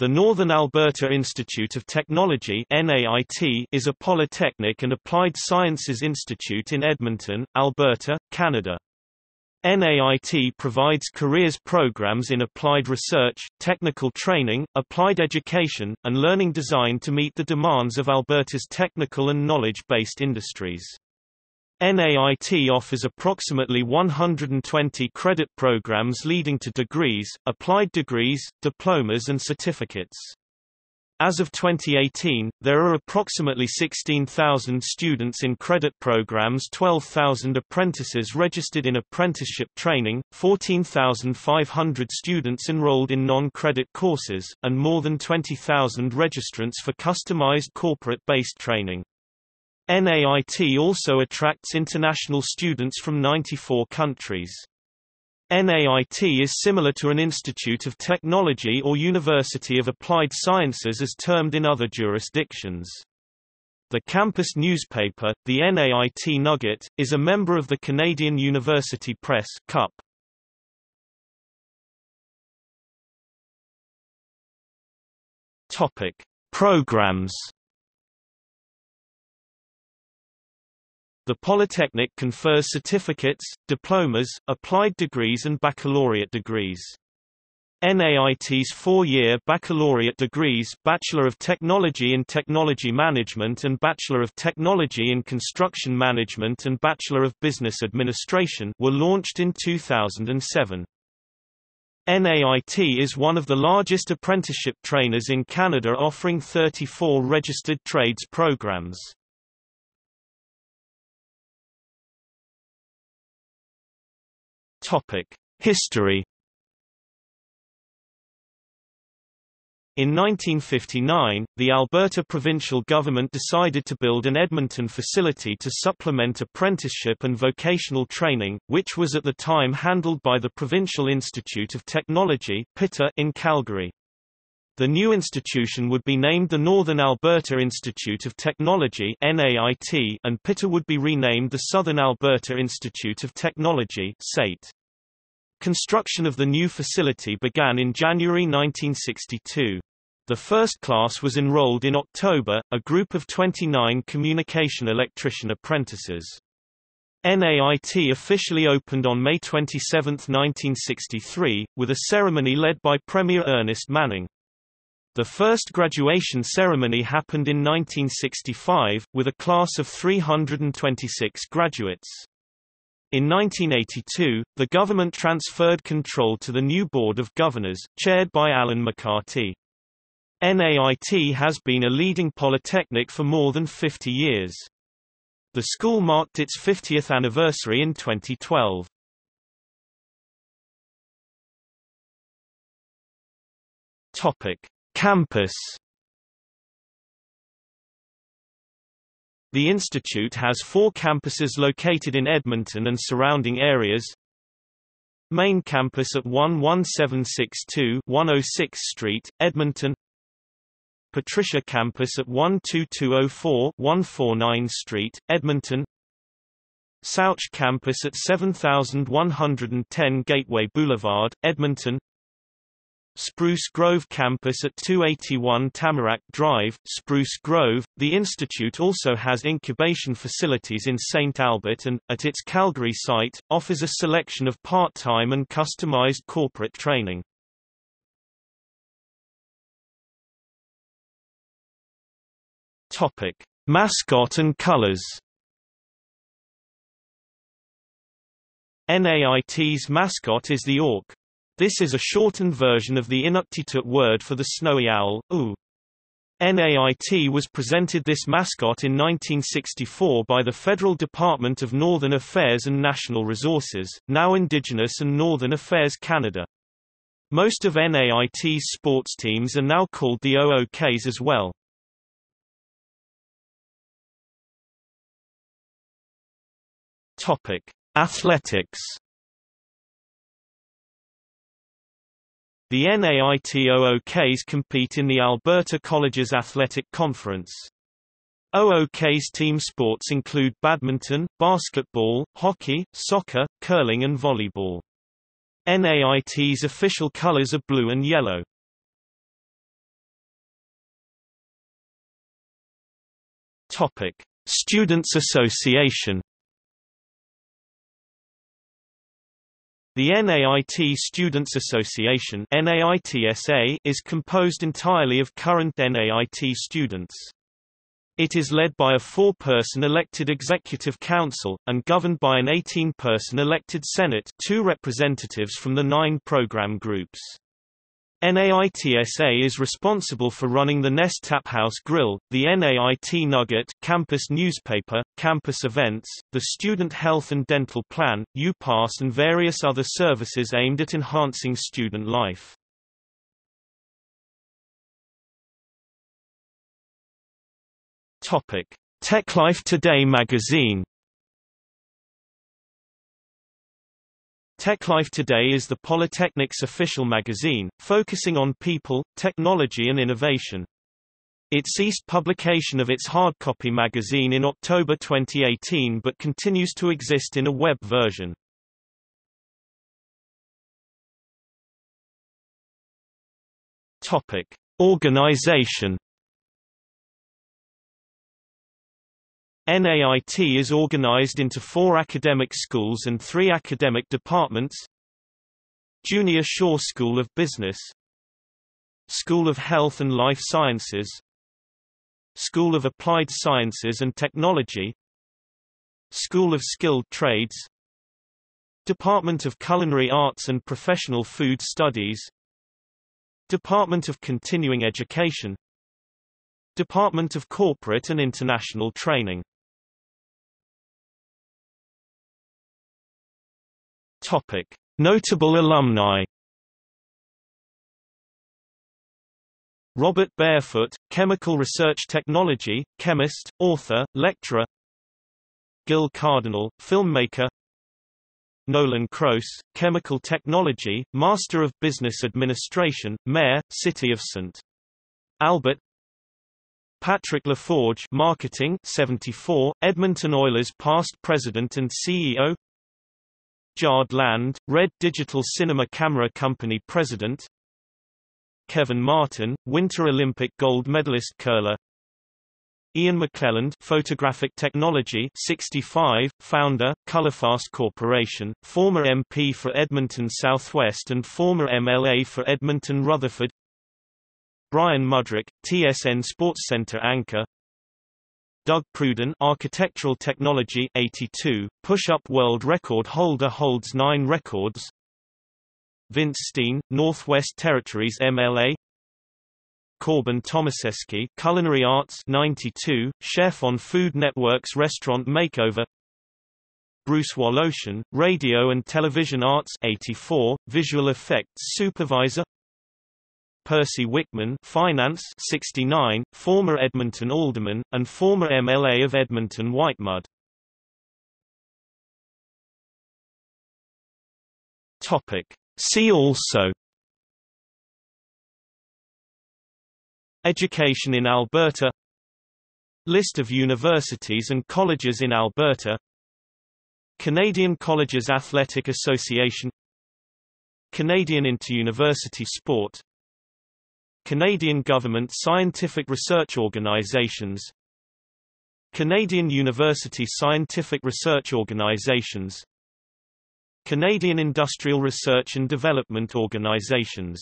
The Northern Alberta Institute of Technology NAIT is a polytechnic and applied sciences institute in Edmonton, Alberta, Canada. NAIT provides careers programs in applied research, technical training, applied education, and learning design to meet the demands of Alberta's technical and knowledge-based industries. NAIT offers approximately 120 credit programs leading to degrees, applied degrees, diplomas and certificates. As of 2018, there are approximately 16,000 students in credit programs 12,000 apprentices registered in apprenticeship training, 14,500 students enrolled in non-credit courses, and more than 20,000 registrants for customized corporate-based training. NAIT also attracts international students from 94 countries. NAIT is similar to an institute of technology or university of applied sciences as termed in other jurisdictions. The campus newspaper, the NAIT Nugget, is a member of the Canadian University Press CUP. Topic: Programs The Polytechnic confers certificates, diplomas, applied degrees and baccalaureate degrees. NAIT's four-year baccalaureate degrees Bachelor of Technology in Technology Management and Bachelor of Technology in Construction Management and Bachelor of Business Administration were launched in 2007. NAIT is one of the largest apprenticeship trainers in Canada offering 34 registered trades programs. Topic: History. In 1959, the Alberta provincial government decided to build an Edmonton facility to supplement apprenticeship and vocational training, which was at the time handled by the Provincial Institute of Technology in Calgary. The new institution would be named the Northern Alberta Institute of Technology and PITA would be renamed the Southern Alberta Institute of Technology. Construction of the new facility began in January 1962. The first class was enrolled in October, a group of 29 communication electrician apprentices. NAIT officially opened on May 27, 1963, with a ceremony led by Premier Ernest Manning. The first graduation ceremony happened in 1965, with a class of 326 graduates. In 1982, the government transferred control to the new Board of Governors, chaired by Alan McCarty. NAIT has been a leading polytechnic for more than 50 years. The school marked its 50th anniversary in 2012. Topic: Campus The institute has four campuses located in Edmonton and surrounding areas. Main campus at 11762 106 Street, Edmonton. Patricia campus at 12204 149 Street, Edmonton. Souch campus at 7110 Gateway Boulevard, Edmonton. Spruce Grove campus at 281 Tamarack Drive, Spruce Grove. The institute also has incubation facilities in St. Albert and, at its Calgary site, offers a selection of part-time and customized corporate training. Topic: Mascot and colors. NAIT's mascot is the Ook. This is a shortened version of the Inuktitut word for the snowy owl, u. NAIT was presented this mascot in 1964 by the Federal Department of Northern Affairs and National Resources, now Indigenous and Northern Affairs Canada. Most of NAIT's sports teams are now called the OOKs as well. Topic: Athletics The NAIT-OOKs compete in the Alberta College's Athletic Conference. OOK's team sports include badminton, basketball, hockey, soccer, curling and volleyball. NAIT's official colors are blue and yellow. Topic: Students Association The NAIT Students Association is composed entirely of current NAIT students. It is led by a four-person elected executive council, and governed by an 18-person elected senate two representatives from the nine program groups. NAITSA is responsible for running the Nest Tap House Grill, the NAIT Nugget campus newspaper, campus events, the Student Health and Dental Plan, UPass and various other services aimed at enhancing student life. Topic: TechLife Today magazine TechLife Today is the Polytechnic's official magazine, focusing on people, technology and innovation. It ceased publication of its hardcopy magazine in October 2018 but continues to exist in a web version. Topic: Organization NAIT is organized into four academic schools and three academic departments. Junior Shaw School of Business. School of Health and Life Sciences. School of Applied Sciences and Technology. School of Skilled Trades. Department of Culinary Arts and Professional Food Studies. Department of Continuing Education. Department of Corporate and International Training Topic: Notable alumni. Robert Barefoot, Chemical Research Technology, chemist, author, lecturer. Gil Cardinal, filmmaker. Nolan Crouse, Chemical Technology, Master of Business Administration, Mayor, City of St. Albert. Patrick LaForge, Marketing 74, Edmonton Oilers past president and CEO Jarred Land, Red Digital Cinema Camera Company President. Kevin Martin, Winter Olympic gold medalist curler. Ian McClelland Photographic Technology 65, founder, Colorfast Corporation, former MP for Edmonton Southwest and former MLA for Edmonton Rutherford. Bryan Mudryk, TSN Sports Center anchor Doug Pruden Architectural Technology 82, push-up world record holder holds 9 records. Vince Steen, Northwest Territories MLA Corbin Tomaszeski Culinary Arts 92, chef on Food Network's Restaurant Makeover. Bruce Woloshyn, Radio and Television Arts 84, Visual Effects Supervisor Percy Wickman Finance 69, former Edmonton Alderman, and former MLA of Edmonton Whitemud. See also. Education in Alberta. List of universities and colleges in Alberta. Canadian Colleges Athletic Association. Canadian Inter-University Sport Canadian Government Scientific Research Organizations Canadian University Scientific Research Organizations Canadian Industrial Research and Development Organizations